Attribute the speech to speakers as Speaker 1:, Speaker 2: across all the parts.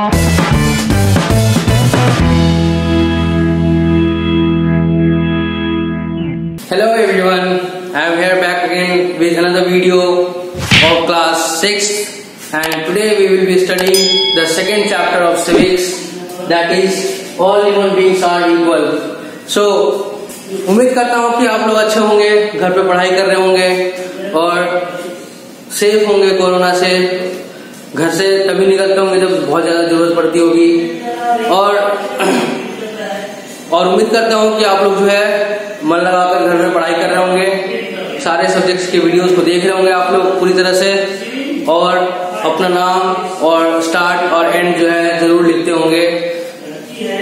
Speaker 1: Hello everyone, I am here back again with another video of class 6 and today we will be studying the second chapter of civics that is all human beings are equal. So उम्मीद करता हूँ कि आप लोग अच्छे होंगे घर पे पढ़ाई कर रहे होंगे और सेफ़ होंगे कोरोना से घर से तभी निकलते होंगे जब बहुत ज़्यादा ज़रूरत पड़ती होगी। और और उम्मीद करता हूँ कि आप लोग जो है, मन लगाकर घर में पढ़ाई कर रहे होंगे। सारे सब्जेक्ट्स के वीडियोस को देख रहे होंगे आप लोग पूरी तरह से। और अपना नाम और स्टार्ट और एंड जो है, ज़रूर लिखते होंगे।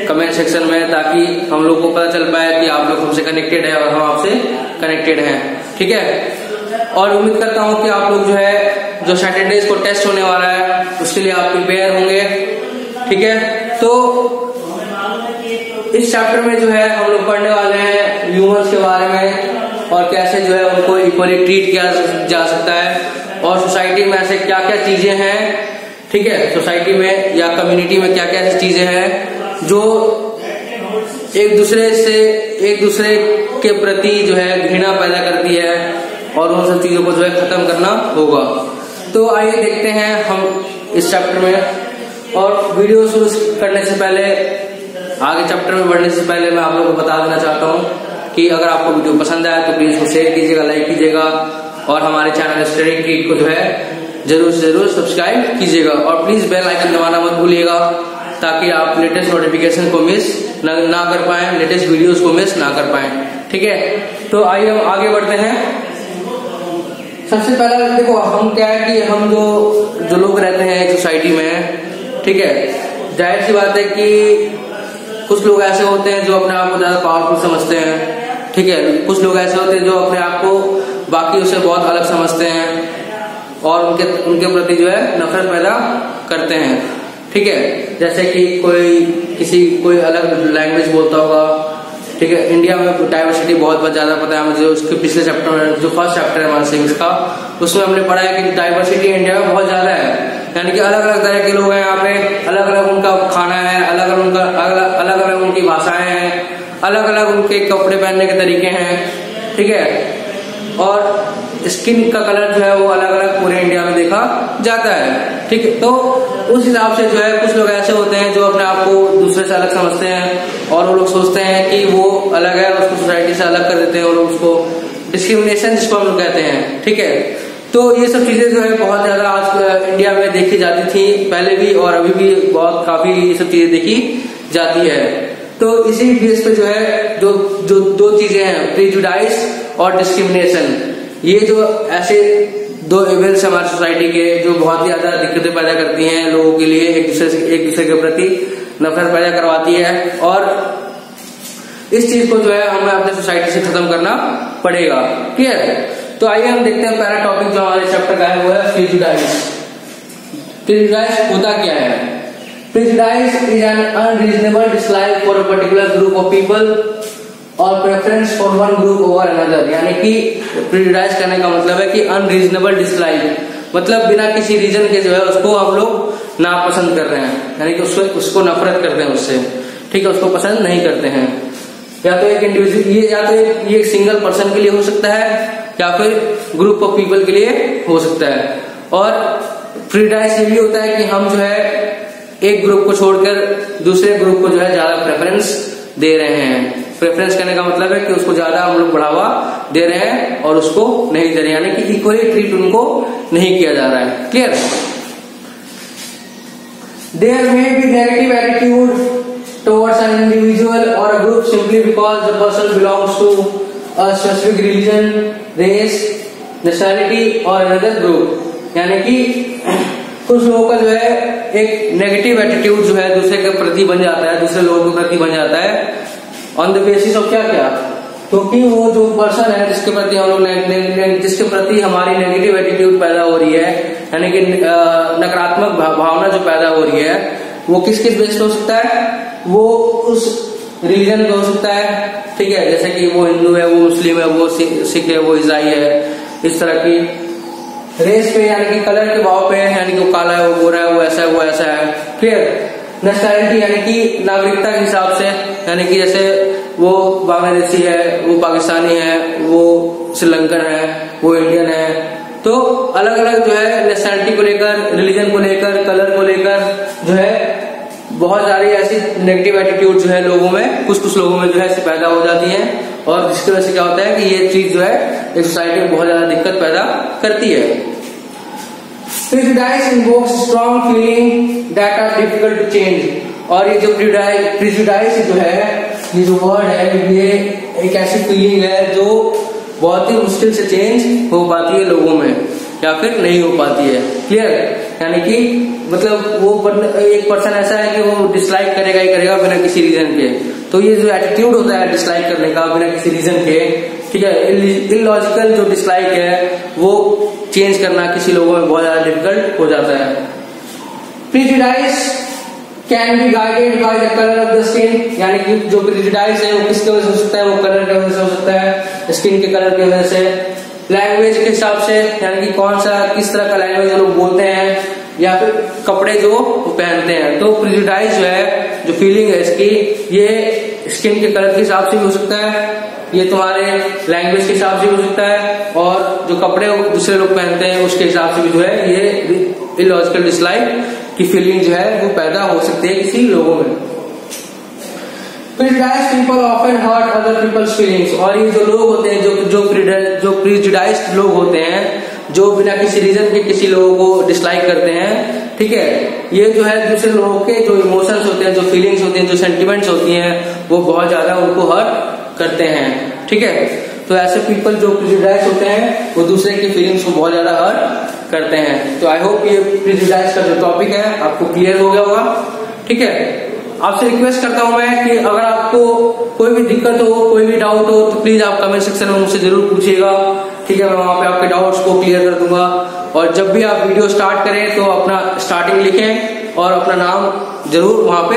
Speaker 1: कमेंट सेक्शन में ताकि हम लोग को पता चल पाए कि आप लोग हमसे कनेक्टेड है और हम आपसे कनेक्टेड हैं। ठीक है? और उम्मीद करता हूँ कि आप लोग जो है जो सैटरडेज को टेस्ट होने वाला है, उसके लिए आप प्रिपेयर होंगे, ठीक है? तो इस चैप्टर में जो है, हम लोग पढ़ने वाले हैं ह्यूमंस के बारे में और कैसे जो है उनको इक्वली ट्रीट किया जा सकता है और सोसाइटी में ऐसे क्या क्या चीज़ें हैं, ठीक है? सोसाइटी में या कम्युनिटी में क्या क्या ऐसी चीज़ें हैं जो एक दूसरे से, एक दूसरे के प्रति जो है घृणा पैदा करती है और उन सब चीज़ों को जो है खत्म करना होगा। तो आइए देखते हैं हम इस चैप्टर में। और वीडियो शुरू करने से पहले, आगे चैप्टर में बढ़ने से पहले मैं आप लोगों को बता देना चाहता हूँ कि अगर आपको वीडियो पसंद आया तो प्लीज़ उसको शेयर कीजिएगा लाइक कीजिएगा और हमारे चैनल स्टडी ट्रीट को जो है, ज़रूर से ज़रूर सब्सक्राइब कीजिएगा। और प्लीज़ बेल आइकन दबाना मत भूलिएगा ताकि आप लेटेस्ट नोटिफिकेशन को मिस ना कर पाए लेटेस्ट वीडियोस को मिस ना कर पाए। ठीक है? तो आइए हम आगे बढ़ते हैं। सबसे पहला देखो, हम क्या है कि हम जो जो लोग रहते हैं सोसाइटी में, ठीक है, ज़ाहिर सी बात है कि कुछ लोग ऐसे होते हैं जो अपने आप को ज़्यादा पावरफुल समझते हैं, ठीक है, कुछ लोग ऐसे होते हैं जो अपने आप को बाकी से बहुत अलग समझते हैं और उनके उनके प्रति जो है नफरत पैदा करते हैं, ठीक है, जैसे कि कोई किसी, कोई अलग लैंग्वेज बोलता होगा ठीक है इंडिया में डायवर्सिटी बहुत बहुत ज़्यादा पता है, मुझे उसके पिछले चैप्टर जो फ़र्स्ट चैप्टर है मानसिंग का, उसमें हमने पढ़ा है कि डाइवर्सिटी इंडिया में बहुत ज़्यादा है। यानी कि अलग अलग तरह के लोग हैं यहाँ पे, अलग अलग उनका खाना है, अलग अलग उनका, अलग अलग अलग उनकी भाषाएँ हैं, अलग अलग उनके कपड़े पहनने के तरीके हैं, ठीक है? और स्किन का कलर जो है वो अलग अलग पूरे इंडिया में देखा जाता है। ठीक है? तो उस हिसाब से जो है कुछ लोग ऐसे होते हैं जो अपने आप को दूसरे से अलग समझते हैं और वो लोग सोचते हैं कि वो अलग है उसको सोसाइटी से अलग कर देते हैं और लोग उसको डिस्क्रिमिनेशन जिसको हम लोग कहते हैं। ठीक है? तो ये सब चीज़ें जो है बहुत ज़्यादा आज इंडिया में देखी जाती थी, पहले भी और अभी भी बहुत काफ़ी ये सब चीज़ें देखी जाती है। तो इसी बेस पे जो है, जो जो दो चीज़ें हैं प्रिजुडाइज और डिस्क्रिमिनेशन ये जो ऐसे दो इवेंट्स हमारी सोसाइटी के, जो बहुत ही ज़्यादा दिक्कतें पैदा करती हैं लोगों के लिए, एक दूसरे से एक दूसरे के प्रति नफरत पैदा करवाती है। और इस चीज़ को जो है हमें अपने सोसाइटी से खत्म करना पड़ेगा। क्लियर तो आइए हम देखते हैं पहला टॉपिक जो हमारे चैप्टर का है, वो है प्रिजुडाइज प्रिजुडाइज होता क्या है? Prejudice is an unreasonable dislike for a particular group of people और preference for one group over another यानी कि प्रिजुडाइज करने का मतलब है कि अनरीजनेबल डिसलाइक मतलब बिना किसी रीजन के जो है उसको हम लोग नापसंद कर रहे हैं, यानी कि उसको उसको नफरत करते हैं उससे, ठीक है, उसको पसंद नहीं करते हैं। या तो एक इंडिविजुअल ये, या तो एक, ये सिंगल पर्सन के लिए हो सकता है, या फिर ग्रुप ऑफ़ पीपल के लिए हो सकता है। और प्रिडाइस ये भी होता है कि हम जो है एक ग्रुप को छोड़कर दूसरे ग्रुप को जो है ज़्यादा प्रेफरेंस दे रहे हैं। प्रेफरेंस करने का मतलब है कि उसको ज़्यादा हम लोग बढ़ावा दे रहे हैं और उसको नहीं दे रहे यानी कि इक्वली ट्रीट उनको नहीं किया जा रहा है। Clear there may be negative attitude towards an individual or a group simply because the person belongs to a specific religion, race, nationality or another group. यानी कि कुछ लोगों का जो है एक नेगेटिव एटीट्यूड जो है दूसरे के प्रति बन जाता है दूसरे लोगों के प्रति बन जाता है। ऑन द बेसिस ऑफ़ क्या क्या? क्योंकि तो वो जो पर्सन है, जिसके प्रति हम लोग जिसके प्रति हमारी नेगेटिव एटीट्यूड पैदा हो रही है, यानी कि नकारात्मक भावना जो पैदा हो रही है, वो किस किस बेस हो सकता है? वो उस रिलीजन पे हो सकता है। ठीक है, जैसे कि वो हिंदू है, वो मुस्लिम है, वो सिख है, वो ईसाई है, इस तरह की रेस पे, यानी कि कलर के भाव पे यानी कि वो काला है, वो गोरा है, वो ऐसा है, वो ऐसा है। क्लियर नेशनैलिटी यानी कि नागरिकता के हिसाब से, यानी कि जैसे वो बांग्लादेशी है, वो पाकिस्तानी है, वो श्रीलंकन है, वो इंडियन है तो अलग अलग जो है नेशनैलिटी को लेकर रिलीजन को लेकर कलर को लेकर जो है बहुत सारी ऐसी नेगेटिव एटीट्यूड जो है लोगों में कुछ कुछ लोगों में जो है पैदा हो जाती है और जिसकी वजह से क्या होता है कि ये चीज़ जो है एक सोसाइटी में बहुत ज़्यादा दिक्कत पैदा करती है। Prejudice invokes strong feeling that are difficult to change. और ये जो प्रिजुडाइस जो है, ये जो वर्ड है, ये एक ऐसी फीलिंग है जो बहुत ही मुश्किल से चेंज हो पाती है लोगों में, या फिर नहीं हो पाती है। क्लियर यानी कि मतलब वो एक पर्सन ऐसा है कि वो डिसलाइक करेगा ही करेगा बिना किसी रीजन के। तो ये जो एटीट्यूड होता है डिसलाइक करने का, बिना किसी रीजन के ठीक है इलॉजिकल जो डिसलाइक है, वो चेंज करना किसी लोगों में बहुत ज़्यादा डिफ़िकल्ट हो जाता है। Prejudice can be guided by the colour of the skin यानी कि जो प्रिजुडाइस है, वो किसके वजह से हो सकता है? वो कलर की वजह से हो सकता है। स्किन के कलर की वजह से। लैंग्वेज के हिसाब से, यानी कि कौन सा, किस तरह का लैंग्वेज लोग बोलते हैं, या फिर कपड़े जो पहनते हैं। तो प्रिजुडाइज जो है, जो फीलिंग है इसकी, ये स्किन के कलर के हिसाब से भी हो सकता है। ये तुम्हारे लैंग्वेज के हिसाब से हो सकता है और जो कपड़े दूसरे लोग पहनते हैं, उसके हिसाब से भी जो है, ये इलॉजिकल डिसलाइक की फीलिंग जो है, वो पैदा हो सकती है किसी लोगों में। Prejudice people often hurt other people's feelings और ये जो लोग होते हैं, जो जो जो प्रिजुडाइज लोग होते हैं, जो बिना किसी रीजन के किसी लोगों को डिसलाइक करते हैं, ठीक है? ये जो है दूसरे लोगों के जो इमोशंस होते हैं, जो फीलिंग्स होती हैं, जो सेंटिमेंट्स होती हैं, वो बहुत ज़्यादा उनको हर्ट करते हैं, ठीक है? तो ऐसे पीपल जो प्रिजुडाइज होते हैं, वो दूसरे की फीलिंग्स को बहुत ज़्यादा हर्ट करते हैं। तो आई होप ये प्रिजुडाइज का जो टॉपिक है, आपको क्लियर हो गया होगा, ठीक है? आपसे रिक्वेस्ट करता हूँ मैं कि अगर आपको कोई भी दिक्कत हो, कोई भी डाउट हो तो प्लीज़ आप कमेंट सेक्शन में मुझसे ज़रूर पूछिएगा, ठीक है? मैं वहाँ पे आपके डाउट्स को क्लियर कर दूँगा। और जब भी आप वीडियो स्टार्ट करें तो अपना स्टार्टिंग लिखें और अपना नाम ज़रूर वहाँ पे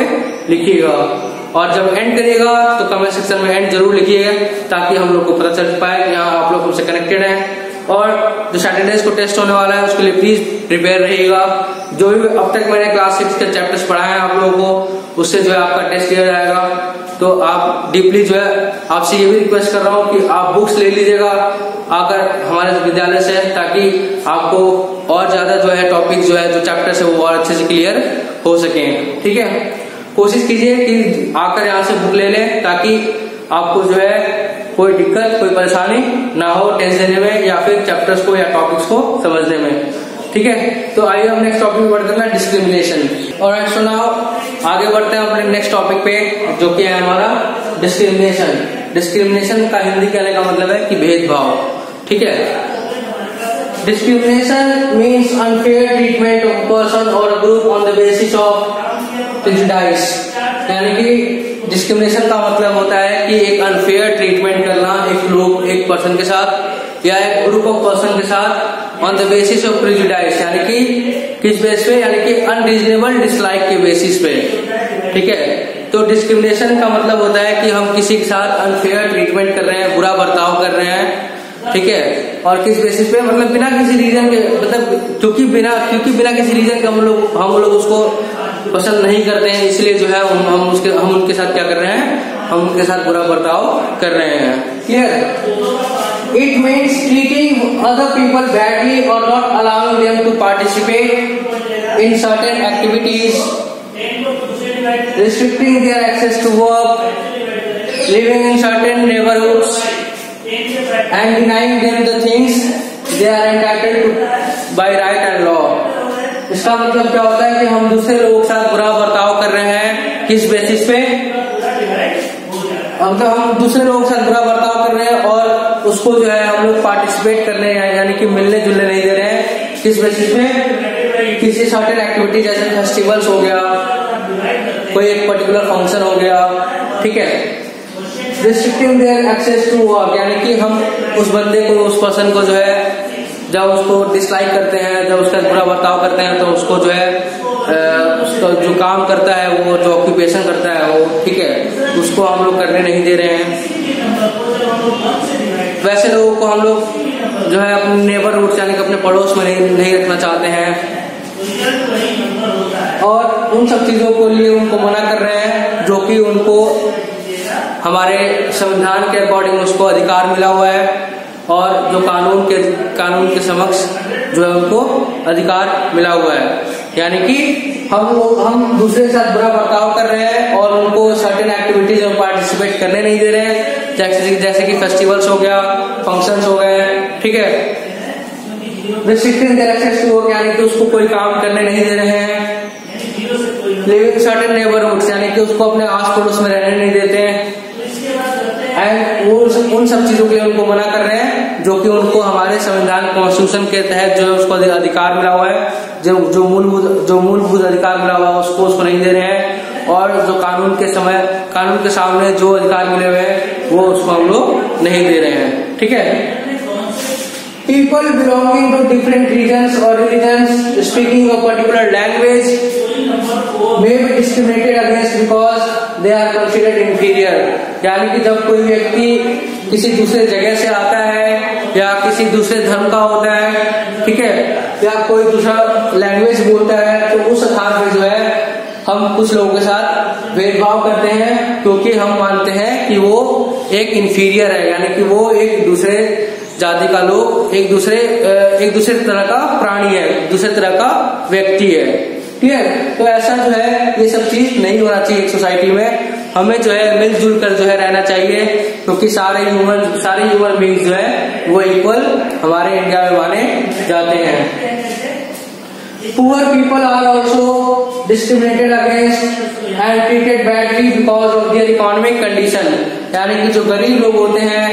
Speaker 1: लिखिएगा। और जब एंड करिएगा तो कमेंट सेक्शन में एंड ज़रूर लिखिएगा ताकि हम लोग को पता चल पाए कि हाँ आप लोग हमसे कनेक्टेड हैं। और जो सैटरडेज को टेस्ट होने वाला है, उसके लिए प्लीज़ प्रिपेयर रहिएगा। जो भी अब तक मैंने क्लास सिक्स के चैप्टर्स पढ़ाए हैं आप लोगों को, उससे जो है आपका टेस्ट क्लियर जाएगा तो आप डीपली जो है, आपसे ये भी रिक्वेस्ट कर रहा हूँ कि आप बुक्स ले लीजिएगा आकर हमारे विद्यालय से, ताकि आपको और ज़्यादा जो है टॉपिक जो है, जो चैप्टर्स है, वो और अच्छे से क्लियर हो सके। ठीक है? कोशिश कीजिए कि आकर यहाँ से बुक ले लें ताकि आपको जो है कोई दिक्कत, कोई परेशानी ना हो देने में या फिर चैप्टर्स को या टॉपिक्स को समझने में। ठीक है? तो आइए हम नेक्स्ट टॉपिक बढ़ते हैं, डिस्क्रिमिनेशन। और सुनाओ आगे बढ़ते हैं अपने नेक्स्ट टॉपिक पे, जो कि है हमारा डिस्क्रिमिनेशन। डिस्क्रिमिनेशन का हिंदी कहने का मतलब है कि भेदभाव। ठीक है? Discrimination means unfair treatment of person और group on the basis of prejudice यानी कि डिस्क्रिमिनेशन का मतलब होता है कि एक अनफेयर ट्रीटमेंट करना एक लोग, एक पर्सन के साथ या एक ग्रुप ऑफ़ पर्सन के साथ on the basis of prejudice यानी कि किस बेस पे? यानी कि अनरीजनेबल डिसलाइक के बेसिस पे। ठीक है? तो डिस्क्रिमिनेशन का मतलब होता है कि हम किसी के साथ अनफेयर ट्रीटमेंट कर रहे हैं, बुरा बर्ताव कर रहे हैं। ठीक है? और किस बेसिस पे? मतलब बिना किसी रीजन के मतलब क्योंकि बिना क्योंकि बिना किसी रीजन के हम लोग हम लोग उसको पसंद नहीं करते हैं, इसलिए जो है हम हम उसके, हम उनके साथ क्या कर रहे हैं? हम उनके साथ बुरा बर्ताव कर रहे हैं। Clear it means treating other people badly और not allowing to participate in certain activities restricting their access to work living in certain neighbourhood and denying them the things they are entitled by right and law इसका मतलब क्या होता है कि हम दूसरे लोगों के साथ बुरा बर्ताव कर रहे हैं? किस बेसिस पे? मतलब हम दूसरे लोगों के साथ बुरा बर्ताव कर रहे हैं और उसको जो है हम लोग पार्टिसिपेट कर रहे हैं, यानी कि मिलने जुलने नहीं दे रहे हैं। किस बेसिस पे? किसी सर्टेन एक्टिविटी जैसे फेस्टिवल्स हो गया, कोई एक पर्टिकुलर फ़ंक्शन हो गया, ठीक है? Restricting their access to work यानी कि हम उस बंदे को, उस पर्सन को जो है जब उसको डिसलाइक करते हैं जब उसका बुरा बर्ताव करते हैं तो उसको जो है उसका जो काम करता है वो जो ऑक्यूपेशन करता है वो ठीक है उसको हम लोग करने नहीं दे रहे हैं। वैसे लोगों को हम लोग जो है अपने नेबरहुड यानी कि अपने पड़ोस में नहीं, नहीं रखना चाहते हैं। और उन सब चीज़ों को लिए उनको मना कर रहे हैं जो कि उनको हमारे संविधान के अकॉर्डिंग उसको अधिकार मिला हुआ है। और जो कानून के कानून के समक्ष जो है उनको अधिकार मिला हुआ है। यानी कि हम हम दूसरे के साथ बुरा बर्ताव कर रहे हैं और उनको सर्टेन एक्टिविटीज़ में पार्टिसिपेट करने नहीं दे रहे हैं। जैसे जैसे कि फेस्टिवल्स हो गया फ़ंक्शंस हो गए, ठीक है? रिस्ट्रिक्टिंग यानी कि उसको कोई काम करने नहीं दे रहे हैं। लिविंग सर्टेन नेबरहुड्स यानी कि उसको अपने आस पड़ोस में रहने नहीं देते हैं। एंड वो उन सब चीज़ों के लिए उनको मना कर रहे हैं। जो कि उनको हमारे संविधान कॉन्स्टिट्यूशन के तहत जो है उसको अधिकार मिला हुआ है। जो जो मूलभूत जो मूलभूत अधिकार मिला हुआ है, उसको उसको नहीं दे रहे हैं। और जो कानून के समय, कानून के सामने जो अधिकार मिले हुए हैं, वो उसको हम लोग नहीं दे रहे हैं। ठीक है? People belonging to different regions or religions speaking a particular language may be discriminated against because they are considered inferior यानी कि जब कोई व्यक्ति किसी दूसरे जगह से आता है या किसी दूसरे धर्म का होता है ठीक है या कोई दूसरा लैंग्वेज बोलता है तो उस स्थान में जो है हम कुछ लोगों के साथ भेदभाव करते हैं क्योंकि हम मानते हैं कि वो एक इंफीरियर है यानी कि वो एक दूसरे जाति का लोग एक दूसरे एक दूसरे तरह का प्राणी है, दूसरे तरह का व्यक्ति है। ठीक है? तो ऐसा जो है, ये सब चीज़ नहीं होना चाहिए सोसाइटी में। हमें जो है मिलजुल कर जो है रहना चाहिए, क्योंकि तो सारे ह्यूमन सारे ह्यूमन बींग जो है, वो इक्वल हमारे इंडिया में माने जाते हैं। Poor people are also discriminated against and treated badly because of their economic condition यानी कि जो गरीब लोग होते हैं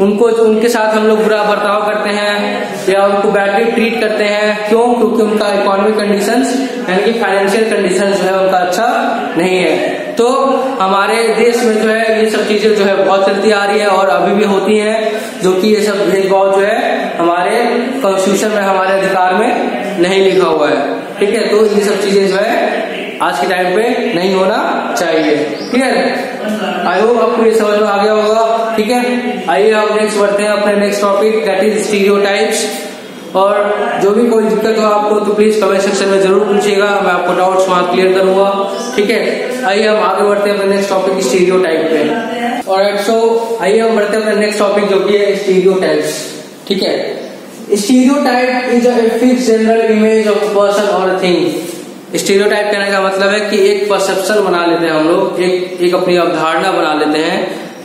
Speaker 1: उनको उनके साथ हम लोग बुरा बर्ताव करते हैं या उनको बैडली ट्रीट करते हैं, क्यों? क्योंकि उनका इकोनॉमिक कंडीशन यानी कि फाइनेंशियल कंडीशन जो है उनका अच्छा नहीं है। तो हमारे देश में जो है ये सब चीज़ें जो है बहुत चलती आ रही है और अभी भी होती हैं, जो कि ये सब भेदभाव जो है हमारे कॉन्स्टिट्यूशन में, हमारे अधिकार में नहीं लिखा हुआ है। ठीक है? तो ये सब चीज़ें जो है आज के टाइम पे नहीं होना चाहिए। क्लियर आई होप आपको ये समझ में आ गया होगा। ठीक है? आइए आप नेक्स्ट बढ़ते हैं अपने next topic that is stereo और जो भी कोई दिक्कत हो आपको तो प्लीज़ कमेंट सेक्शन में ज़रूर पूछिएगा। मैं आपको डाउट्स वहाँ क्लियर करूँगा। ठीक है? आइए हम आगे बढ़ते हैं अपने नेक्स्ट टॉपिक स्टीरियो टाइप पे। और सो आइए हम बढ़ते हैं अपने नेक्स्ट टॉपिक जो कि है स्टीरियो ठीक है? Stereo type is a fix general image of person और थिंग स्टीरियोटाइप कहने का मतलब है कि एक परसेप्शन बना लेते हैं हम लोग, एक एक अपनी अवधारणा बना लेते हैं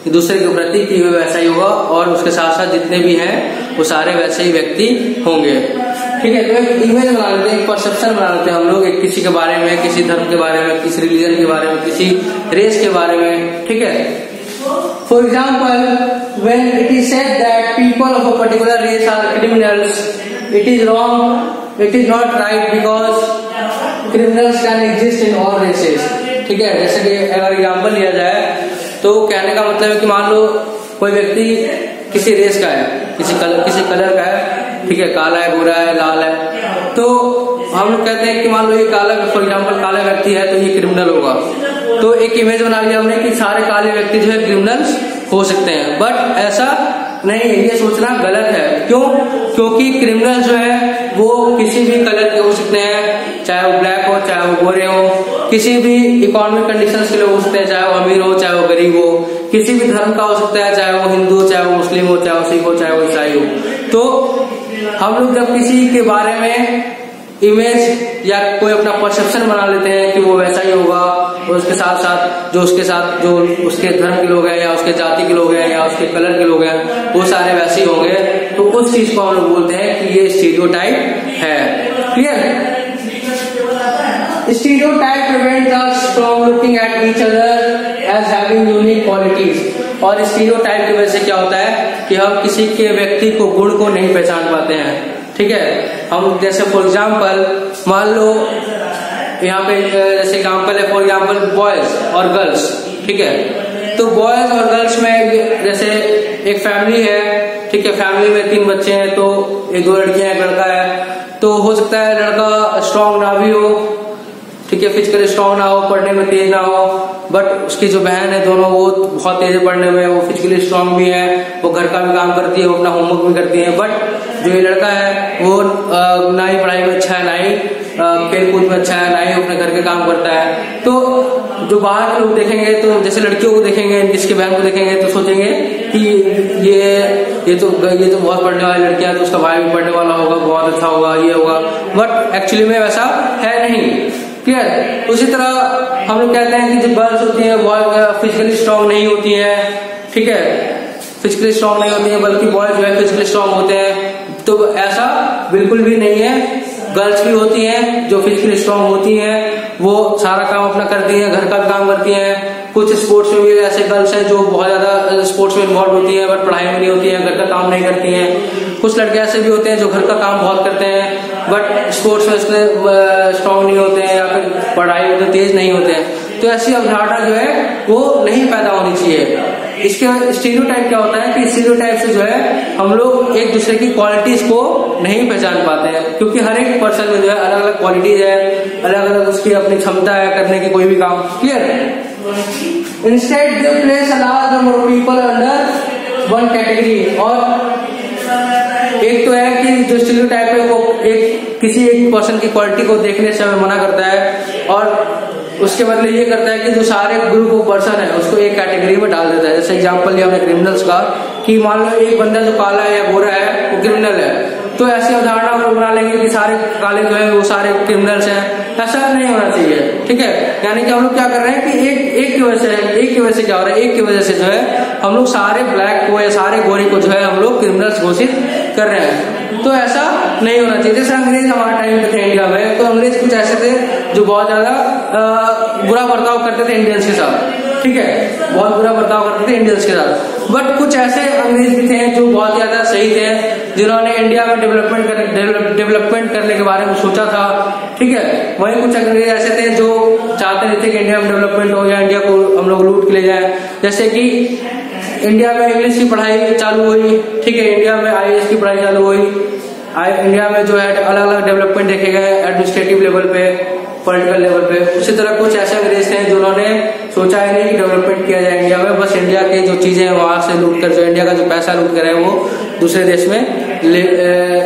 Speaker 1: कि दूसरे के प्रति कि वैसा ही होगा और उसके साथ साथ जितने भी हैं, वो सारे वैसे ही व्यक्ति होंगे। ठीक है तो एक इमेज बना लेते हैं, एक परसेप्शन बना लेते हैं हम लोग, एक किसी के बारे में, किसी धर्म के बारे में, किसी रिलीजन के बारे में, किसी रेस के बारे में, ठीक है? For example when it is said that people of a particular race are criminals it is wrong it is not right because criminals can exist in all races ठीक है जैसे कि अगर एग्ज़ाम्पल लिया जाए तो कहने का मतलब है कि मान लो कोई व्यक्ति किसी रेस का है किसी कलर किसी कलर का है ठीक है काला है गोरा है लाल है तो हम लोग कहते हैं कि मान लो ये काला फॉर एग्ज़ाम्पल काला व्यक्ति है तो ये क्रिमिनल होगा। तो एक इमेज बना लिया हमने कि सारे काले व्यक्ति जो है क्रिमिनल्स हो सकते हैं बट ऐसा नहीं, ये सोचना गलत है। क्यों? क्योंकि क्रिमिनल जो है, वो किसी भी कलर के हो सकते हैं, चाहे वो ब्लैक हो, चाहे वो गोरे हो, किसी भी इकोनॉमिक कंडीशन के लोग हो सकते हैं, चाहे वो अमीर हो, चाहे वो गरीब हो, किसी भी धर्म का हो सकता है, चाहे वो हिंदू हो, चाहे वो मुस्लिम हो, चाहे वो सिख हो, चाहे वो ईसाई हो। तो हम लोग जब किसी के बारे में इमेज या कोई अपना परसेप्शन बना लेते हैं कि वो वैसा ही होगा, और उसके साथ साथ जो उसके साथ जो उसके धर्म के लोग हैं या उसके जाति के लोग हैं या उसके कलर के लोग हैं, वो सारे वैसे ही होंगे। तो उस चीज़ को हम लोग बोलते हैं कि ये स्टीरियो है। Clear type prevent from looking at each other as having unique qualities और टाइप की वजह से क्या होता है कि हम किसी के व्यक्ति को गुण को नहीं पहचान पाते हैं। ठीक है? हम जैसे फॉर एग्ज़ाम्पल मान लो यहाँ पे जैसे एग्ज़ाम्पल है फॉर एग्ज़ाम्पल बॉयज़ और गर्ल्स ठीक है? तो बॉयज़ और गर्ल्स में जैसे एक फैमिली है, ठीक है? फैमिली में तीन बच्चे हैं तो एक दो लड़कियाँ, एक लड़का है तो हो सकता है लड़का स्ट्रांग ना भी हो ठीक है फिजिकली स्ट्रांग ना हो, पढ़ने में तेज ना हो बट उसकी जो बहन है दोनों वो बहुत तेज है पढ़ने में, वो फिजिकली स्ट्रांग भी है, वो घर का भी काम करती है, वो अपना होमवर्क भी करती है बट जो ये लड़का है, वो ना ही पढ़ाई में अच्छा है, ना ही खेल कूद में अच्छा है, ना ही अपने घर के काम करता है। तो जो बाहर के लोग देखेंगे तो जैसे लड़कियों को देखेंगे, जिसके बहन को देखेंगे तो सोचेंगे कि ये ये तो ये तो बहुत पढ़ने वाली लड़कियाँ तो उसका भाई भी पढ़ने वाला होगा, बहुत अच्छा होगा, ये होगा। बट एक्चुअली में वैसा है नहीं। क्लियर उसी तरह हम लोग कहते हैं कि जो गर्ल्स होती है बॉय फिजिकली स्ट्रांग नहीं होती है, ठीक है? फिजिकली स्ट्रांग नहीं होती है, बल्कि बॉय जो है फिजिकली स्ट्रांग होते हैं। तो ऐसा बिल्कुल भी नहीं है। गर्ल्स भी होती हैं जो फिजिकली स्ट्रांग होती हैं, वो सारा काम अपना करती हैं, घर का भी काम करती हैं। कुछ स्पोर्ट्स में भी ऐसे गर्ल्स हैं जो बहुत ज़्यादा स्पोर्ट्स में इन्वॉल्व होती हैं बट पढ़ाई में नहीं होती हैं, घर का काम नहीं करती हैं। कुछ लड़के ऐसे भी होते हैं जो घर का काम बहुत करते हैं बट स्पोर्ट्स में स्ट्रांग नहीं होते हैं या फिर पढ़ाई में तेज नहीं होते हैं। तो ऐसी अवधारणा जो है, वो नहीं पैदा होनी चाहिए। इसके स्टीरियो टाइप क्या होता है कि स्टीरियोटाइप से जो है, हम लोग एक दूसरे की क्वालिटीज को नहीं पहचान पाते हैं, क्योंकि हर एक पर्सन में जो है अलग अलग क्वालिटीज है अलग अलग उसकी अपनी क्षमता है करने की कोई भी काम। Clear instead they place a large number of people under one category और एक तो है कि जो स्टीरियोटाइप है वो एक किसी एक पर्सन की क्वालिटी को देखने से हमें मना करता है। और उसके बदले ये करता है कि जो सारे ग्रुप ऑफ़ पर्सन है, उसको एक कैटेगरी में डाल देता है। जैसे एग्ज़ाम्पल लिया हमने क्रिमिनल्स का, कि मान लो एक बंदा जो काला है या गोरा है, वो क्रिमिनल है। तो ऐसी अवधारणा हम लोग बना लेंगे कि सारे काले जो है, वो सारे क्रिमिनल्स हैं। ऐसा नहीं होना चाहिए, ठीक है? यानी कि हम लोग क्या कर रहे हैं कि एक एक की वजह से, एक की वजह से क्या हो रहा है? एक की वजह से जो है, हम लोग सारे ब्लैक को या सारे गोरे को जो है, हम लोग क्रिमिनल्स घोषित कर रहे हैं। तो ऐसा नहीं होना चाहिए। जैसे अंग्रेज़ हमारे टाइम पे थे इंडिया में तो अंग्रेज़ कुछ ऐसे थे जो बहुत ज़्यादा बुरा बर्ताव करते थे इंडियंस के साथ। ठीक है? बहुत बुरा बर्ताव करते थे इंडियंस के साथ। बट कुछ ऐसे अंग्रेज़ भी थे जो बहुत ज़्यादा सही थे जिन्होंने इंडिया में डेवलपमेंट कर, डेवलपमेंट करने के बारे में सोचा था। ठीक है? वही कुछ अंग्रेज़ ऐसे थे जो चाहते नहीं थे कि इंडिया में डेवलपमेंट हो या इंडिया को हम लोग लूट के ले जाए। जैसे कि इंडिया में इंग्लिश की पढ़ाई चालू हुई ठीक है इंडिया में आई की पढ़ाई चालू हुई। इंडिया में जो है अलग अलग डेवलपमेंट देखे गए एडमिनिस्ट्रेटिव लेवल पे पॉलिटिकल लेवल पे। उसी तरह कुछ ऐसे अंग्रेज़ थे जिन्होंने सोचा है नहीं डेवलपमेंट किया जाए इंडिया में। बस इंडिया के जो चीज़ें वहाँ से लूट कर जो इंडिया का जो पैसा लूट कर है वो दूसरे देश में ले,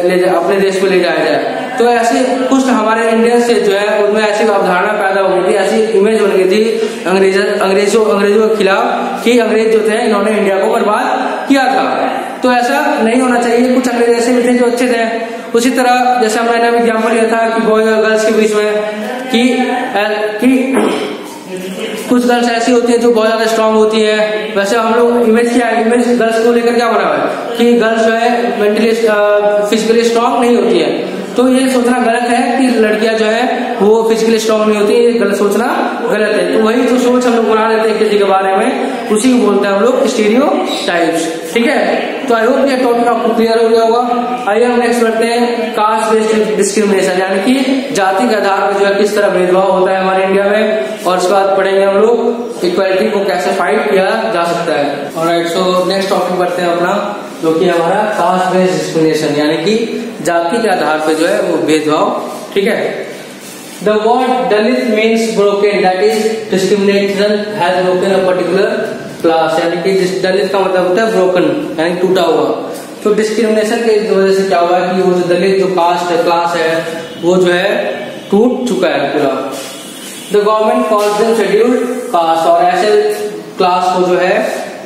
Speaker 1: ले अपने देश में ले जाया जाए। तो ऐसे कुछ हमारे इंडिया से जो है, उनमें ऐसी अवधारणा पैदा हो गई थी ऐसी इमेज बन गई थी अंग्रेज़, अंग्रेज़ों अंग्रेज़ों के खिलाफ कि अंग्रेज़ जो थे, इन्होंने इंडिया को बर्बाद किया था। तो ऐसा नहीं होना चाहिए, कुछ अंग्रेज़ ऐसे भी थे जो अच्छे थे। उसी तरह, जैसे मैंने अभी एग्ज़ाम्पल लिया था कि बॉयज़ और गर्ल्स के बीच में कि कि कुछ गर्ल्स ऐसी होती है जो बहुत ज़्यादा स्ट्रांग होती है। वैसे हम लोग इमेज क्या है इमेज गर्ल्स को लेकर क्या बना हुआ है? कि गर्ल्स जो है मेंटली फिजिकली स्ट्रांग नहीं होती है। तो ये सोचना गलत है कि लड़कियाँ जो है वो फिजिकली स्ट्रांग नहीं होती गलत सोचना गलत है। तो वही जो सोच हम लोग बना लेते हैं किसी के बारे में, उसी को बोलते हैं हम लोग स्टीरियो टाइप्स ठीक है? तो आई होप ये टॉपिक आपको क्लियर हो गया होगा। आइए हम नेक्स्ट बढ़ते हैं। कास्ट बेस्ड डिस्क्रिमिनेशन यानी कि जाति के आधार पर जो है किस तरह भेदभाव होता है हमारे इंडिया में। और उसके बाद पढ़ेंगे हम लोग इक्वालिटी को कैसे फाइट किया जा सकता है। और सो नेक्स्ट टॉपिक बढ़ते हैं अपना, जो कि हमारा कास्ट बेस्ड डिस्क्रिमिनेशन यानी कि जाति के आधार पर जो है वो भेदभाव। ठीक है? The word Dalit means broken that is discrimination has broken a particular class यानी कि दलित का मतलब होता है ब्रोकन यानी टूटा हुआ तो डिस्क्रिमिनेशन के वजह से क्या हुआ कि वो जो दलित जो कास्ट है क्लास है वो जो है टूट चुका है पूरा the government calls them scheduled caste और ऐसे क्लास को जो है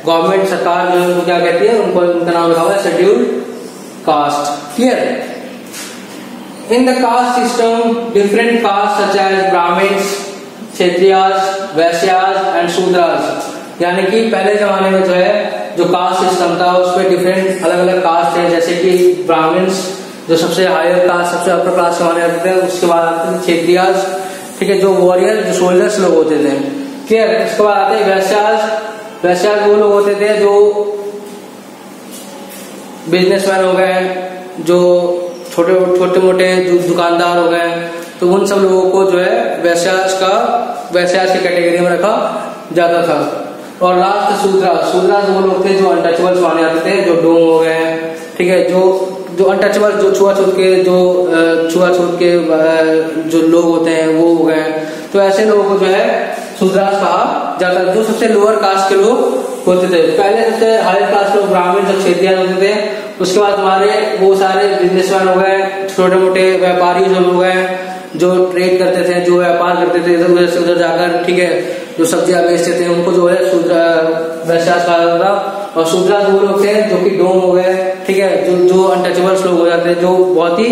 Speaker 1: गवर्नमेंट सरकार जो है उनको क्या कहती है उनको उनका नाम लिखा हुआ है scheduled caste clear in the caste system different caste such as Brahmins Kshatriyas Vaishyas and Shudras यानी कि पहले जमाने में जो है, जो कास्ट सिस्टम था उस पर डिफरेंट अलग अलग कास्ट थे, जैसे कि ब्राह्मण्स जो सबसे हायर कास्ट सबसे अपर क्लास के माने जाते थे उसके बाद आते थे क्षेत्रियास ठीक है, जो वॉरियर जो सोल्जर्स लोग होते थे। क्लियर उसके बाद आते हैं वैश्यास वैसे वो लोग होते थे जो बिजनेसमैन हो गए, जो छोटे छोटे मोटे दुकानदार हो गए तो उन सब लोगों को जो है वैश्यास का वैश्यास की कैटेगरी में रखा जाता था। और लास्ट सूद्रा सूद्रा वो लोग थे जो अनटचेबल्स माने जाते थे, जो डोम हो गए, ठीक है, जो जो अनटचेबल जो छुआछूत के, जो छुआछूत के जो लोग होते हैं, वो हो गए। तो ऐसे लोगों को जो है शूद्रास कहा जाता जो सबसे लोअर कास्ट के लोग होते थे। पहले सबसे हायर कास्ट लोग ब्राह्मण, जो क्षेत्रीय होते थे उसके बाद हमारे वो सारे बिजनेसमैन हो गए छोटे मोटे व्यापारी जो लोग हैं, जो ट्रेड करते थे, जो व्यापार करते थे, इधर उधर से उधर जाकर, ठीक है, जो सब्ज़ियाँ बेचते थे, उनको जो है वैश्यास कहा जाता था। और शूद्रा वो लोग थे जो कि डोम हो गए, ठीक है, जो जो अनटचेबल्स लोग हो जाते हैं जो बहुत ही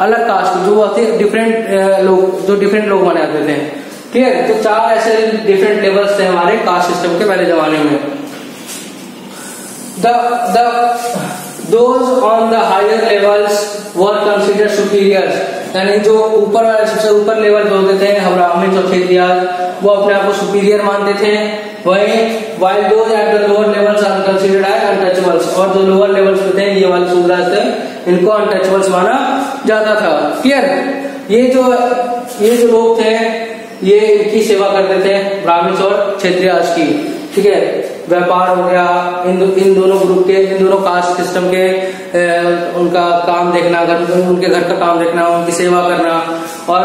Speaker 1: अलग कास्ट जो बहुत ही डिफरेंट लोग, जो डिफरेंट लोग माने जाते थे। ठीक है तो चार ऐसे डिफरेंट लेवल्स थे हमारे कास्ट सिस्टम के पहले जमाने में। The those on the higher levels were considered superiors. यानी जो ऊपर सबसे ऊपर लेवल पे होते थे हम ब्राह्मण और क्षेत्रीय वो अपने आप को सुपीरियर मानते थे। वही while those at the lower levels are considered as untouchables और जो लोअर लेवल्स पे थे ये वाले शूद्रास थे इनको अनटचेबल्स माना जाता था। क्लियर ये जो ये जो लोग थे, ये इनकी सेवा करते थे, ब्राह्मण और क्षेत्रीय की। ठीक है? व्यापार हो गया इन दो, इन दोनों ग्रुप के इन दोनों कास्ट सिस्टम के ए, उनका काम देखना घर उनके घर का काम देखना उनकी सेवा करना। और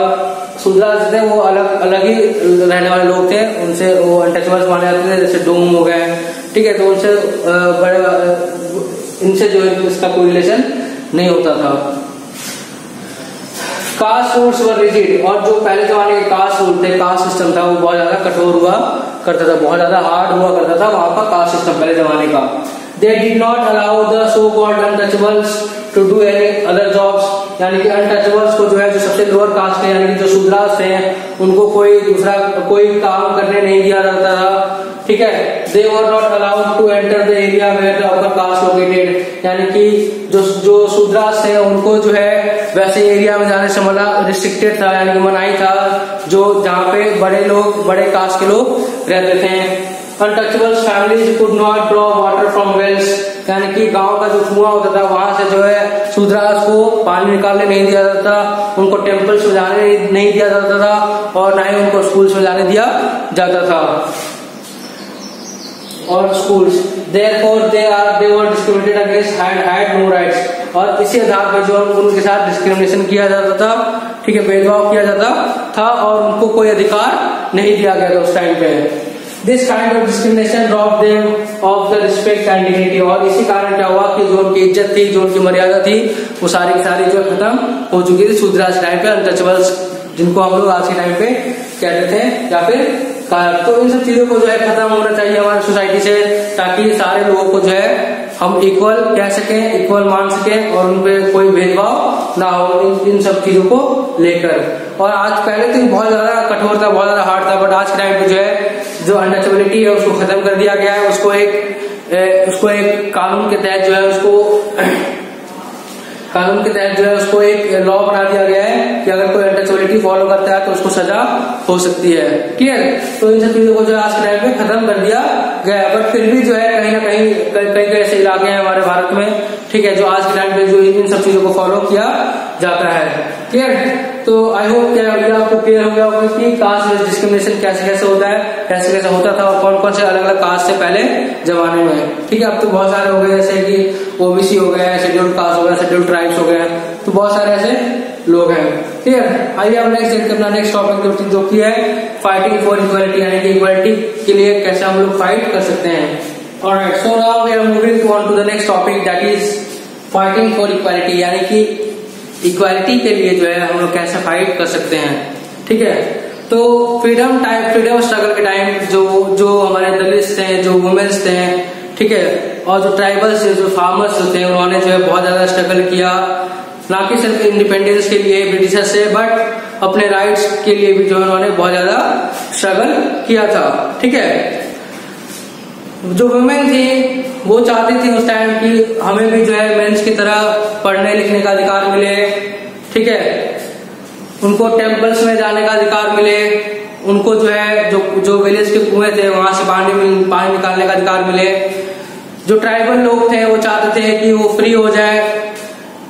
Speaker 1: सुधरा थे वो अलग अलग ही रहने वाले लोग थे उनसे वो अनटचेबल्स माने जाते थे जैसे डोम हो गए। ठीक है तो उनसे बड़े इनसे जो है इसका कोई रिलेशन नहीं होता था। कास्ट रूल्स वर रिजिड और जो पहले जमाने के कास्ट रूल थे कास्ट सिस्टम था वो बहुत ज़्यादा कठोर हुआ। करता था, बहुत ज़्यादा हार्ड हुआ करता था वहाँ का कास्ट सिस्टम पहले जमाने का। They did not allow the so called untouchables to do any other jobs यानी कि अनटचेबल्स को जो है, जो सबसे लोअर कास्ट है यानी कि जो शूद्रास हैं, उनको कोई दूसरा, कोई काम करने नहीं दिया जाता था। ठीक है? They were not allowed to enter the area where the upper caste located यानी कि जो जो शूद्रास थे उनको जो है वैसे एरिया में जाने से मना रिस्ट्रिक्टेड था, यानी कि मनाही था, जो जहाँ पे बड़े लोग, बड़े कास्ट के लोग रहते थे। Untouchable families could not draw water from wells यानी कि गाँव का जो कुआँ होता था, वहाँ से जो है शूद्रास को पानी निकालने नहीं दिया जाता था, उनको टेम्पल्स में जाने नहीं दिया जाता था, और ना ही उनको स्कूल्स में जाने दिया जाता था। और schools therefore they are they were discriminated against had had no rights और इसी आधार पर जो उनके साथ डिस्क्रिमिनेशन किया जाता था, ठीक है, भेदभाव किया जाता था और उनको कोई अधिकार नहीं दिया गया था उस टाइम पे। This kind of discrimination rob them of the respect and dignity और इसी कारण क्या हुआ कि जो उनकी इज़्ज़त थी, जो उनकी मर्यादा थी, वो सारी की सारी जो खत्म हो चुकी थी। शूद्राज टाइम पे अनटचेबल्स जिनको हम लोग आज के टाइम पे कहते थे, या फिर तो इन सब चीज़ों को जो है खत्म होना चाहिए हमारी सोसाइटी से, ताकि सारे लोगों को जो है हम इक्वल कह सके इक्वल मान सके और उनपे कोई भेदभाव ना हो इन, इन सब चीज़ों को लेकर। और आज पहले तो बहुत ज़्यादा कठोर था बहुत ज़्यादा हार्ड था बट आज के टाइम पे जो है जो अनटचेबिलिटी है उसको खत्म कर दिया गया है उसको एक ए, उसको एक कानून के तहत जो है उसको कानून के तहत जो है उसको एक लॉ बना दिया गया है कि अगर कोई अनटचेबिलिटी फॉलो करता है तो उसको सजा हो सकती है। क्लियर तो इन सब चीज़ों को जो है आज के टाइम में खत्म कर दिया गया बट फिर भी जो है कहीं ना कहीं कई कई ऐसे इलाके हैं हमारे भारत में, ठीक है, जो आज के टाइम में जो इन सब चीज़ों को फॉलो किया जाता है। है तो आई होप क्या अभी आपको क्लियर हो गया होगा कि कास्ट डिस्क्रिमिनेशन कैसे कैसे होता है कैसे कैसे होता था और कौन कौन से अलग अलग कास्ट से पहले जमाने में ठीक है अब तो बहुत सारे हो गए जैसे कि ओबीसी हो गए शेड्यूल्ड कास्ट हो गया शेड्यूल्ड ट्राइब्स हो गए तो बहुत सारे ऐसे लोग हैं। ठीक है आइए अब नेक्स्ट अपना नेक्स्ट टॉपिक जो की है फाइटिंग फॉर इक्वालिटी यानी कि इक्वालिटी के लिए कैसे हम लोग फाइट कर सकते हैं। Alright, so now we are moving on to the next topic that is fighting for equality यानी कि इक्वालिटी के लिए जो है हम लोग कैसे फाइट कर सकते हैं, ठीक है? तो फ्रीडम टाइम फ्रीडम स्ट्रगल के टाइम जो जो हमारे दलित थे जो वुमेन्स थे ठीक है? और जो ट्राइबल्स जो फार्मर्स थे उन्होंने जो है बहुत ज़्यादा स्ट्रगल किया। ना कि सिर्फ़ इंडिपेंडेंस के लिए ब्रिटिशर से बट अपने राइट्स के लिए भी जो है उन्होंने बहुत ज़्यादा स्ट्रगल किया था, ठीक है? जो वुमेन थी, वो चाहती थी उस टाइम कि हमें भी जो है मेंस की तरह पढ़ने, लिखने का अधिकार मिले, ठीक है? उनको टेम्पल्स में जाने का अधिकार मिले, उनको जो है, जो जो विलेज के कुएँ थे, वहाँ से पानी पानी निकालने का अधिकार मिले। जो ट्राइबल लोग थे, वो चाहते थे कि वो फ्री हो जाए।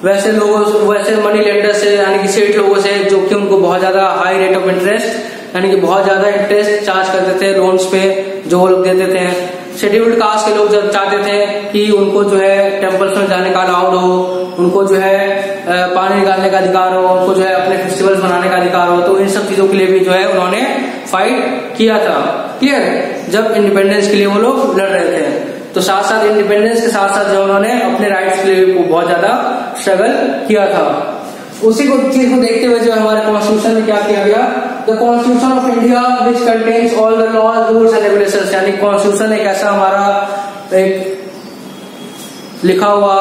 Speaker 1: वैसे लोगों, वैसे मनी लेंडर से, यानी कि सेठ लोगों से, जो कि उनको बहुत ज़्यादा हाई रेट ऑफ़ इंटरेस्ट यानी कि बहुत ज़्यादा इंटरेस्ट चार्ज करते थे लोन्स पे, जो लोग देते थे। शेड्यूल्ड कास्ट के लोग जब चाहते थे कि उनको जो है टेम्पल्स में जाने का अलाउड हो, उनको जो है पानी निकालने का अधिकार हो, उनको जो है अपने फेस्टिवल्स मनाने का अधिकार हो तो इन सब चीज़ों के लिए भी जो है उन्होंने फाइट किया था। क्लियर जब इंडिपेंडेंस के लिए वो लोग लड़ रहे थे। तो साथ साथ इंडिपेंडेंस के साथ साथ जो उन्होंने अपने राइट्स के लिए बहुत ज़्यादा स्ट्रगल किया था। उसी को, चीज़ को देखते हुए जो हमारे कॉन्स्टिट्यूशन में क्या किया गया? The constitution of India which contains all the laws rules and regulation यानी कॉन्स्टिट्यूशन एक ऐसा हमारा एक लिखा हुआ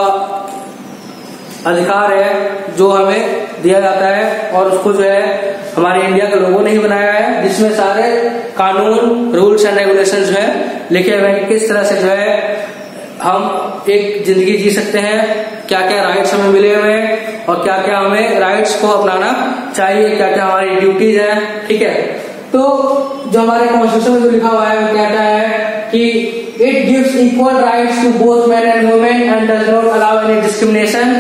Speaker 1: अधिकार है, जो हमें दिया जाता है और उसको जो है हमारे इंडिया के लोगों ने ही बनाया है, जिसमें सारे कानून रूल्स एंड रेगुलेशन जो है लिखे हुए किस तरह से जो है हम एक ज़िंदगी जी सकते हैं क्या क्या राइट्स हमें मिले हुए हैं और क्या क्या हमें राइट्स को अपनाना चाहिए क्या क्या हमारी ड्यूटीज़ है, ठीक है? तो जो हमारे कॉन्स्टिट्यूशन में जो लिखा हुआ है, वो कहता है कि it gives equal rights to both man and women and does not allow any discrimination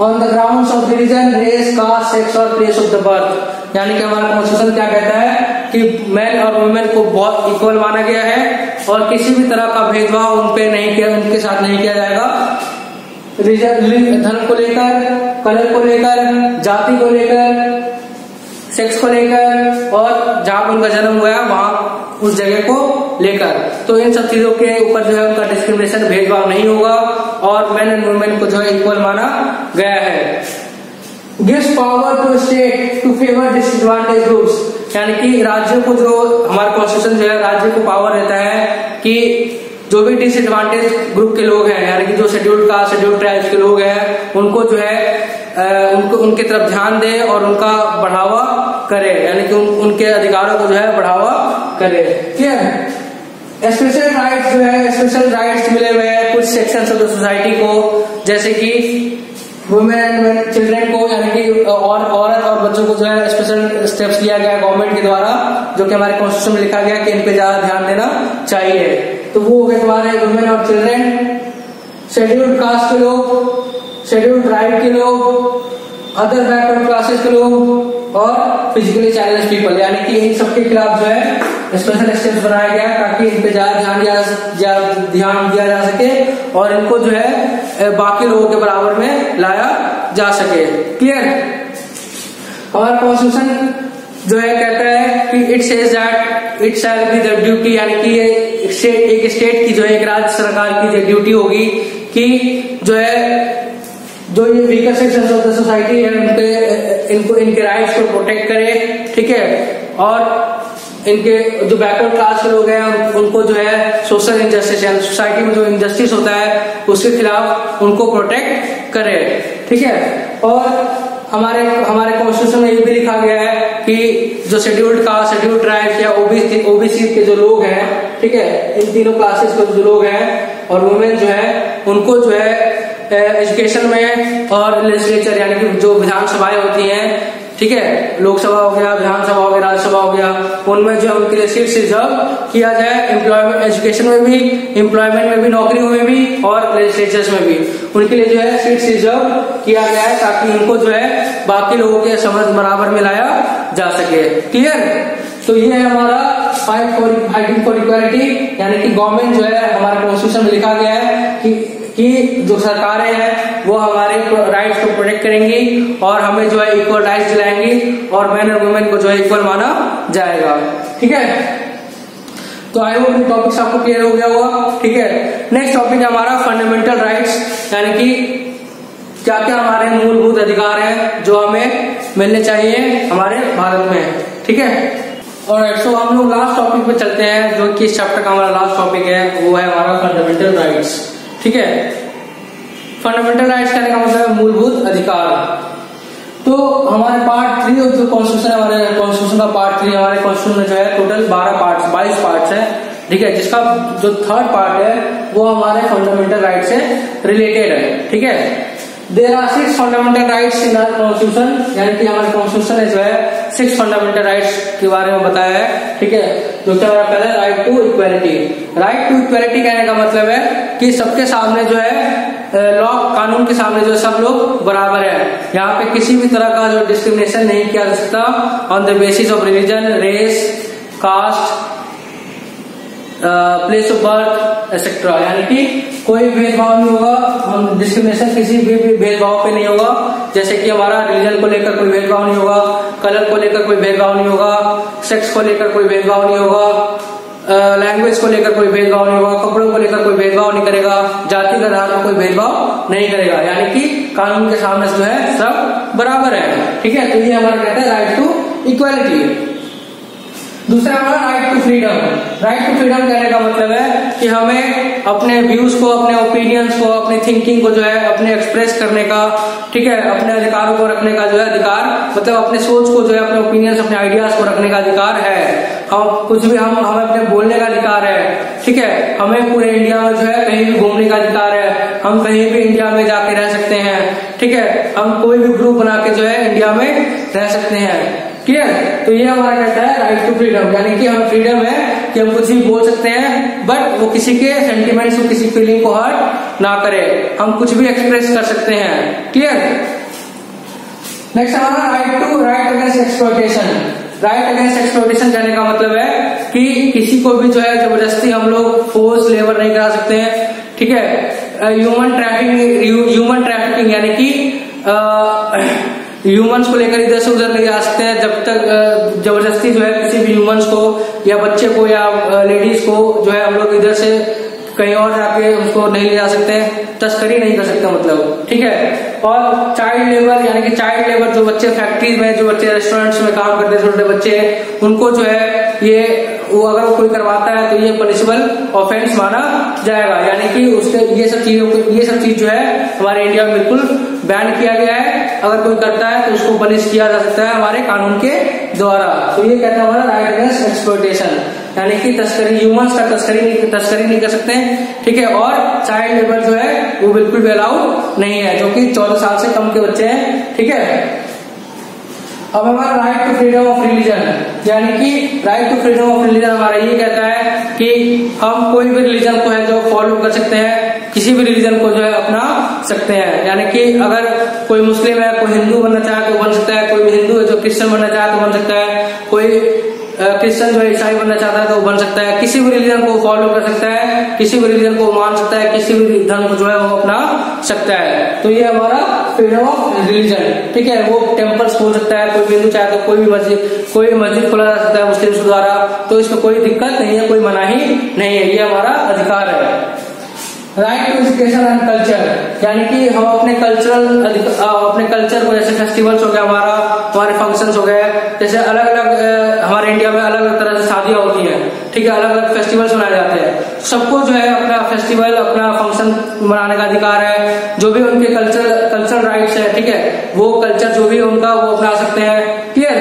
Speaker 1: on the ground of religion race caste sex और प्लेस ऑफ़ द बर्थ यानी कि हमारा कॉन्स्टिट्यूशन क्या कहता है कि मैन और वुमेन को बहुत इक्वल माना गया है और किसी भी तरह का भेदभाव उन पे नहीं किया, उनके साथ नहीं किया जाएगा। धर्म को लेकर, कलर को लेकर, जाति को लेकर सेक्स को लेकर और जहाँ पर उनका जन्म हुआ है, वहाँ उस जगह को लेकर। तो इन सब चीज़ों के ऊपर जो है उनका डिस्क्रिमिनेशन भेदभाव नहीं होगा और मैन एंड वुमेन को जो है इक्वल माना गया है। Gives power to state to favour disadvantage groups. यानी कि राज्यों को जो हमारा कॉन्स्टिट्यूशन जो है राज्य को पावर देता है कि जो भी डिसएडवांटेज ग्रुप के लोग हैं यानी कि जो शेड्यूल्ड कास्ट शेड्यूल्ड ट्राइब्स के लोग हैं उनको जो है उनको उनकी तरफ़ ध्यान दे और उनका बढ़ावा करे। यानी कि उन, उनके अधिकारों को जो है बढ़ावा करे। है स्पेशल राइट्स जो है स्पेशल राइट्स मिले हुए हैं कुछ सेक्शन ऑफ़ द सोसाइटी को जैसे कि वुमेन एंड चिल्ड्रेन को यानी कि और औरत और बच्चों को जो है स्पेशल स्टेप्स लिया गया गवर्नमेंट के द्वारा, जो कि हमारे कॉन्स्टिट्यूशन में लिखा गया कि इन पे ज़्यादा ध्यान देना चाहिए। तो वो हो गए तुम्हारे वुमेन और चिल्ड्रेन शेड्यूल्ड कास्ट के लोग शेड्यूल्ड ट्राइब के लोग अदर बैकवर्ड क्लासेस के लोग और फिजिकली चैलेंज पीपल यानी कि इन सबके खिलाफ जो है स्पेशल स्टेप्स बनाया गया ताकि इन पे ज़्यादा ध्यान दिया ध्यान दिया जा सके और इनको जो है बाकी लोगों के बराबर में लाया जा सके। क्लियर हमारा कॉन्स्टिट्यूशन जो है, कहता है कि it says it shall be the duty यानी कि ये एक स्टेट की जो है, एक राज्य सरकार की ड्यूटी होगी कि जो है, जो ये weaker section of the society है, उनके इनको, इनके राइट्स को प्रोटेक्ट करे, ठीक है? और इनके जो बैकवर्ड क्लास के लोग हैं, उनको जो है सोशल इनजस्टिस यानी सोसाइटी में जो इनजस्टिस होता है, उसके खिलाफ उनको प्रोटेक्ट करे, ठीक है? और हमारे हमारे कॉन्स्टिट्यूशन में ये भी लिखा गया है कि जो शेड्यूल्ड कास्ट शेड्यूल्ड ट्राइब या ओबीसी ओबीसी के जो लोग हैं, ठीक है? इन तीनों क्लासेस के जो लोग हैं और वुमेन जो है, उनको जो है एजुकेशन में और लेजिस्लेचर यानी कि जो विधानसभाएँ होती हैं, ठीक है? लोकसभा हो गया, विधानसभा हो गया, राज्यसभा हो गया, उनमें जो उनके लिए सीट रिज़र्व किया जाए एम्प्लॉयमेंट एजुकेशन में भी एम्प्लॉयमेंट में भी नौकरी में भी और लेजिस्लेचर में भी। उनके लिए जो है सीट रिज़र्व किया गया है ताकि उनको जो है बाकी लोगों के समझ बराबर में लाया जा सके। क्लियर तो ये है हमारा fight for fighting for equality यानी कि गवर्नमेंट जो है हमारे कॉन्स्टिट्यूशन में लिखा गया है कि कि जो सरकारें हैं, वो हमारे राइट्स को प्रोटेक्ट करेंगी और हमें जो है इक्वल राइट्स दिलाएँगी और मैन और वुमेन को जो है इक्वल माना जाएगा। ठीक है? तो आई होप टॉपिक्स आपको क्लियर हो गया होगा। ठीक है? नेक्स्ट टॉपिक हमारा फंडामेंटल राइट्स यानी कि क्या क्या हमारे मूलभूत अधिकार हैं जो हमें मिलने चाहिए हमारे भारत में। ठीक है? और सो हम लोग लास्ट टॉपिक पे चलते हैं, जो कि इस चैप्टर का हमारा लास्ट टॉपिक है, वो है हमारा फंडामेंटल राइट्स ठीक है? फंडामेंटल राइट्स कहने का मतलब मूलभूत अधिकार। तो हमारे पार्ट थ्री और जो कॉन्स्टिट्यूशन हमारे कॉन्स्टिट्यूशन का पार्ट थ्री हमारे कॉन्स्टिट्यूशन जो है टोटल बारह पार्ट बाईस पार्ट है। ठीक है? जिसका जो थर्ड पार्ट है, वो हमारे फंडामेंटल राइट से रिलेटेड है। ठीक है? There are six fundamental rights in our constitution यानी कि हमारे कॉन्स्टिट्यूशन ने जो है सिक्स फंडामेंटल राइट्स के बारे में बताया है। ठीक है? जो कि हमारा पहला right to equality right to equality कहने का मतलब है कि सबके सामने जो है लॉ कानून के सामने जो है सब लोग बराबर है। यहाँ पे किसी भी तरह का जो डिस्क्रिमिनेशन नहीं किया जा सकता on the basis of religion race caste place of birth etcetera यानी कि कोई भेदभाव नहीं होगा, हम डिस्क्रिमिनेशन किसी भी भेदभाव पे नहीं होगा। जैसे कि हमारा रिलीजन को लेकर कोई भेदभाव नहीं होगा कलर को लेकर कोई भेदभाव नहीं होगा सेक्स को लेकर कोई भेदभाव नहीं होगा लैंग्वेज को लेकर कोई भेदभाव नहीं होगा, कपड़ों को लेकर कोई भेदभाव नहीं करेगा, जाति के आधार पर कोई भेदभाव नहीं करेगा। यानी कि कानून के सामने जो है, सब बराबर है। ठीक है? तो ये हमारा कहता है राइट टू इक्वालिटी दूसरा हमारा right to freedom right to freedom कहने का मतलब है कि हमें अपने व्यूज़ को, अपने ओपिनियंस को, अपने थिंकिंग को जो है, अपने एक्सप्रेस करने का, ठीक है, अपने अधिकारों को रखने का जो है अधिकार मतलब अपने सोच को जो है, अपने ओपिनियंस अपने आइडियाज़ को रखने का अधिकार है। हम, कुछ भी हम, हमें अपने बोलने का अधिकार है, ठीक है, हमें पूरे इंडिया में जो है कहीं भी घूमने का अधिकार है, हम कहीं भी इंडिया में जाके रह सकते हैं, ठीक है, हम कोई भी ग्रुप बना के जो है इंडिया में रह सकते हैं। क्लियर तो ये हमारा कहता है राइट टू फ्रीडम यानी कि हमें फ्रीडम है कि हम कुछ भी बोल सकते हैं बट वो किसी के सेंटिमेंट्स को किसी फीलिंग को हर्ट ना करे। हम कुछ भी एक्सप्रेस कर सकते हैं। क्लियर नेक्स्ट हमारा right to right against exploitation right against exploitation जाने का मतलब है कि किसी को भी जो है ज़बरदस्ती हम लोग फोर्स लेबर नहीं करा सकते हैं। ठीक है? ह्यूमन ट्रैफिकिंग ह्यूमन ट्रैफिकिंग यानी कि ह्यूमंस को लेकर इधर से उधर नहीं जा सकते हैं। जब तक ज़बरदस्ती जो है किसी भी ह्यूमंस को, या बच्चे को, या लेडीज़ को जो है हम लोग इधर से कहीं और जाके उसको नहीं ले जा सकते हैं। तस्करी नहीं कर सकते मतलब। ठीक है? और चाइल्ड लेबर यानी कि चाइल्ड लेबर जो बच्चे फैक्ट्रीज में, जो बच्चे रेस्टोरेंट्स में काम करते हैं छोटे बच्चे उनको जो है ये, वो अगर वो कोई करवाता है तो ये पनिशबल ऑफेंस माना जाएगा। यानी कि उसके, ये सब चीज़ों ये सब चीज़ जो है हमारे इंडिया में बिल्कुल बैन किया गया है। अगर कोई करता है तो उसको पनिश किया जा सकता है हमारे कानून के द्वारा। तो ये कहता हमारा राइट अगेंस्ट एक्सप्लोटेशन यानी कि तस्करी ह्यूमंस का तस्करी नहीं तस्करी नहीं कर सकते। ठीक है? और चाइल्ड लेबर जो है, वो बिल्कुल भी अलाउड नहीं है, जो कि चौदह साल से कम के बच्चे हैं। ठीक है? अब हमारा right to freedom of religion यानी कि right to freedom of religion हमारा ये कहता है कि हम कोई भी रिलीजन को है जो फॉलो कर सकते हैं। किसी भी रिलीजन को जो है अपना सकते हैं। यानी कि अगर कोई मुस्लिम है, कोई हिंदू बनना चाहे तो बन सकता है, कोई हिंदू है जो क्रिश्चियन बनना चाहे तो बन सकता है, कोई क्रिश्चियन जो है ईसाई बनना चाहता है तो वो बन सकता है। किसी भी रिलीजन को फॉलो कर सकता है, किसी भी रिलीजन को मान सकता है, किसी भी धर्म को जो है वो अपना सकता है। तो ये हमारा फ्रीडम ऑफ़ रिलीजन ठीक है, वो टेम्पल्स खोल सकता है, कोई भी हिंदू चाहे तो कोई भी मस्जिद, कोई मस्जिद खोला जा सकता है मुस्लिम द्वारा। तो इसमें कोई दिक्कत नहीं है, कोई मनाही नहीं है। ये हमारा अधिकार है। Right to education and culture यानी कि हम अपने कल्चरल अपने कल्चर को जैसे फेस्टिवल्स हो गया, हमारा, हमारे फ़ंक्शंस हो गए, जैसे अलग अलग हमारे इंडिया में अलग अलग तरह से शादियाँ होती हैं, ठीक है अलग अलग फेस्टिवल्स मनाए जाते हैं। सबको जो है अपना फेस्टिवल अपना फ़ंक्शन मनाने का अधिकार है। जो भी उनके कल्चर कल्चरल राइट्स है, ठीक है, वो कल्चर जो भी उनका, वो अपना सकते हैं। क्लियर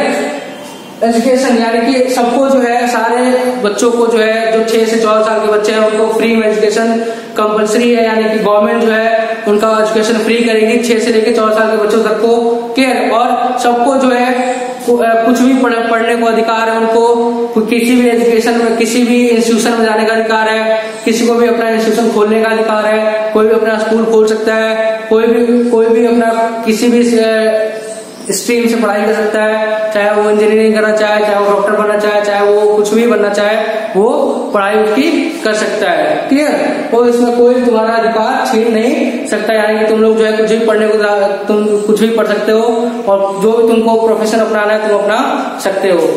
Speaker 1: एजुकेशन यानी कि सबको जो है सारे बच्चों को जो है जो छह से चौदह साल के बच्चे हैं उनको फ्री में एजुकेशन कंपलसरी है यानी कि गवर्नमेंट जो है उनका एजुकेशन फ्री करेगी छह से लेकर चौदह साल के बच्चों तक को केयर और सबको जो है कुछ भी पढ़, पढ़ने को अधिकार है उनको किसी भी एजुकेशन में किसी भी इंस्टीट्यूशन में जाने का अधिकार है किसी को भी अपना इंस्टीट्यूशन खोलने का अधिकार है कोई भी अपना स्कूल खोल सकता है कोई भी कोई भी अपना किसी भी स्ट्रीम से पढ़ाई कर सकता है, चाहे वो इंजीनियरिंग करना चाहे चाहे वो डॉक्टर बनना चाहे चाहे वो कुछ भी बनना चाहे, वो पढ़ाई उसकी कर सकता है। क्लियर और इसमें कोई तुम्हारा अधिकार छीन नहीं सकता, यानी कि तुम लोग जो है कुछ भी पढ़ने को तुम कुछ भी पढ़ सकते हो, और जो भी तुमको प्रोफेशन अपनाना है, तुम अपना सकते हो।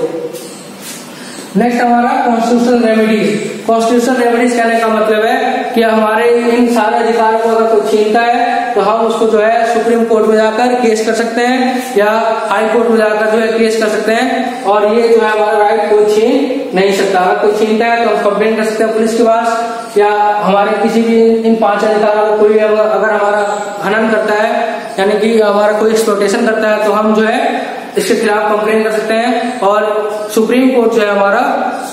Speaker 1: नेक्स्ट हमारा कॉन्स्टिट्यूशनल रेमेडीज कॉन्स्टिट्यूशनल रेमेडीज कहने का मतलब है कि हमारे इन सारे अधिकारों को अगर कोई छीनता है तो हम उसको जो है सुप्रीम कोर्ट में जाकर केस कर सकते हैं या हाई कोर्ट में जाकर जो है केस कर सकते हैं और ये जो है हमारा राइट कोई छीन नहीं सकता। अगर कोई छीनता है तो हम कंप्लेन कर सकते हैं पुलिस के पास या हमारे किसी भी इन पाँच अधिकारों को कोई अगर हमारा हनन करता है, यानी कि हमारा कोई एक्सप्लोटेशन करता है तो हम जो है इसके खिलाफ कंप्लेन कर सकते हैं और सुप्रीम कोर्ट जो है हमारा,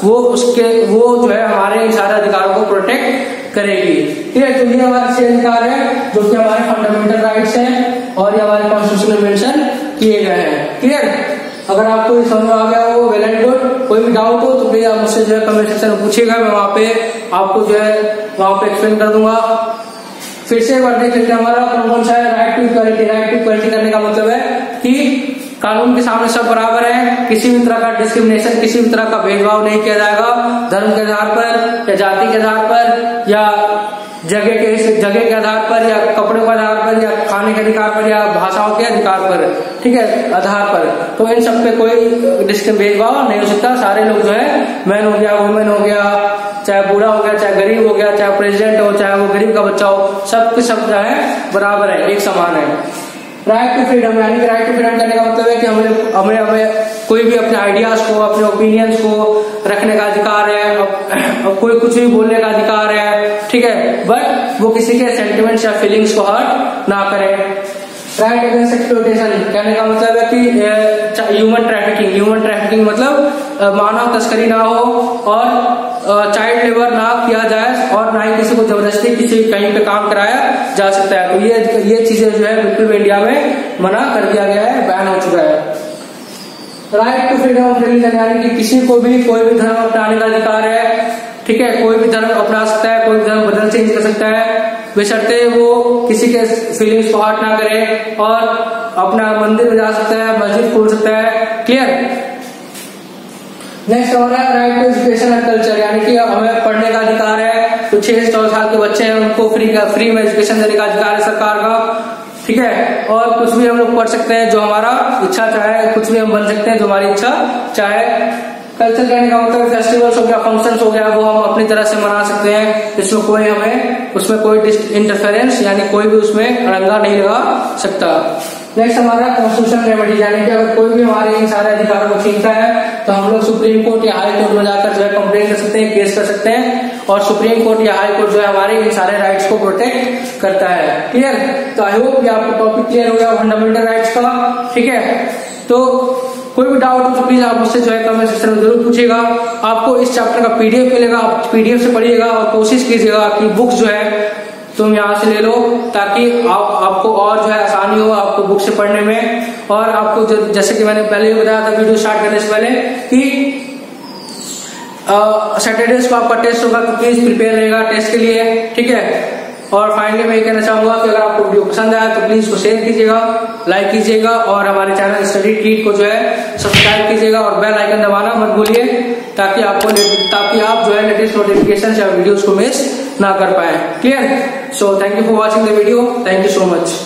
Speaker 1: वो उसके, वो जो है हमारे इन सारे अधिकारों को प्रोटेक्ट करेगी। ठीक है तो ये हमारे छह अधिकार है, जो कि हमारे फंडामेंटल राइट्स हैं और ये हमारे कॉन्स्टिट्यूशन में मेंशन किए गए हैं। क्लियर अगर आपको ये समझ आ गया हो वेल एंड गुड कोई भी डाउट हो तो प्लीज़ आप मुझसे जो है कमेंट सेक्शन में पूछिएगा, मैं वहाँ पे आपको जो है वहाँ पे एक्सप्लेन कर दूँगा। फिर से एक बार देख लेते हैं हमारा कौन सा है right to equality right to equality करने का मतलब है कि कानून के सामने सब बराबर है। किसी भी तरह का डिस्क्रिमिनेशन किसी भी तरह का भेदभाव नहीं किया जाएगा। धर्म के आधार पर या जाति के आधार पर या जगह के जगह के आधार पर या कपड़े के आधार पर या खाने के अधिकार पर या भाषाओं के अधिकार पर, ठीक है, आधार पर। तो इन सब पे कोई डिस्क्रिम भेदभाव नहीं हो सकता। सारे लोग जो है मैन हो गया वुमेन हो गया, चाहे बूढ़ा हो गया, चाहे गरीब हो गया, चाहे प्रेसिडेंट हो, चाहे वो गरीब का बच्चा हो, सब के सब जो है, बराबर है, एक समान है। राइट टू फ्रीडम यानी राइट टू फ्रीडम करने का मतलब है कि हमें हमें हमें कोई भी अपने आइडियाज़ को, अपने ओपिनियंस को रखने का अधिकार है, अब कोई कुछ भी बोलने का अधिकार है, ठीक है? बट वो किसी के सेंटिमेंट्स या फीलिंग्स को हर्ट ना करे। राइट अगेंस्ट एक्सप्लोटेशन कहने का मतलब है कि ह्यूमन ट्रैफिकिंग ह्यूमन ट्रैफिकिंग मतलब मानव तस्करी ना हो और चाइल्ड लेबर ना किया जाए और ना ही किसी को ज़बरदस्ती किसी कहीं पे काम कराया जा सकता है। तो ये ये चीज़ें जो है बिल्कुल इंडिया में मना कर दिया गया है बैन हो चुका है। Right to freedom of religion यानी कि किसी को भी कोई भी धर्म अपनाने का अधिकार है, ठीक है, कोई भी धर्म अपना सकता है, कोई भी धर्म बदल चेंज कर सकता है, बेशर्ते वो किसी के फीलिंग्स को हर्ट ना करे और अपना मंदिर में जा सकता है, मस्जिद खोल सकता है क्लियर नेक्स्ट और है right to education and culture यानी कि हमें पढ़ने का अधिकार है। तो छह से चौदह साल के बच्चे हैं, उनको फ्री का फ्री में एजुकेशन देने का अधिकार है सरकार का। ठीक है? और कुछ भी हम लोग पढ़ सकते हैं जो हमारा इच्छा चाहे, कुछ भी हम बन सकते हैं जो हमारी इच्छा चाहे। कल्चर कहने का मतलब फेस्टिवल्स हो गया फ़ंक्शन हो गया, वो हम अपनी तरह से मना सकते हैं। इसमें कोई हमें उसमें कोई इंटरफेरेंस यानी कोई भी उसमें अड़ंगा नहीं लगा सकता। नेक्स्ट हमारा कॉन्स्टिट्यूशन रेमेडी यानी कि अगर कोई भी हमारे इन सारे अधिकारों को छीनता है तो हम लोग सुप्रीम कोर्ट या हाई कोर्ट में जाकर जो है कंप्लेन कर सकते हैं केस कर सकते हैं, और सुप्रीम कोर्ट या हाई कोर्ट जो है हमारे इन सारे राइट्स को प्रोटेक्ट करता है। क्लियर तो आई होप ये आपको टॉपिक क्लियर हो गया फंडामेंटल राइट्स का। ठीक है? तो कोई भी डाउट हो तो प्लीज़ आप मुझसे जो है कमेंट सेक्शन में ज़रूर पूछेगा आपको इस चैप्टर का पीडीएफ मिलेगा, आप पीडीएफ से पढ़िएगा और कोशिश कीजिएगा कि बुक जो है तुम यहाँ से ले लो ताकि आप, आपको और जो है आसानी हो आपको बुक से पढ़ने में। और आपको जैसे कि मैंने पहले भी बताया था वीडियो स्टार्ट करने से पहले कि सैटरडेज को आपका टेस्ट होगा तो प्लीज़ प्रिपेयर रहेगा टेस्ट के लिए, ठीक है? और फाइनली मैं ये कहना चाहूँगा कि अगर आपको वीडियो पसंद आया तो प्लीज़ उसको शेयर कीजिएगा लाइक कीजिएगा और हमारे चैनल स्टडी ट्रीट को जो है सब्सक्राइब कीजिएगा और बेल आइकन दबाना मत भूलिए ताकि आपको ताकि आप जो है लेटेस्ट नोटिफिकेशन या वीडियोस को मिस ना कर पाए। Clear so thank you for watching the video thank you so much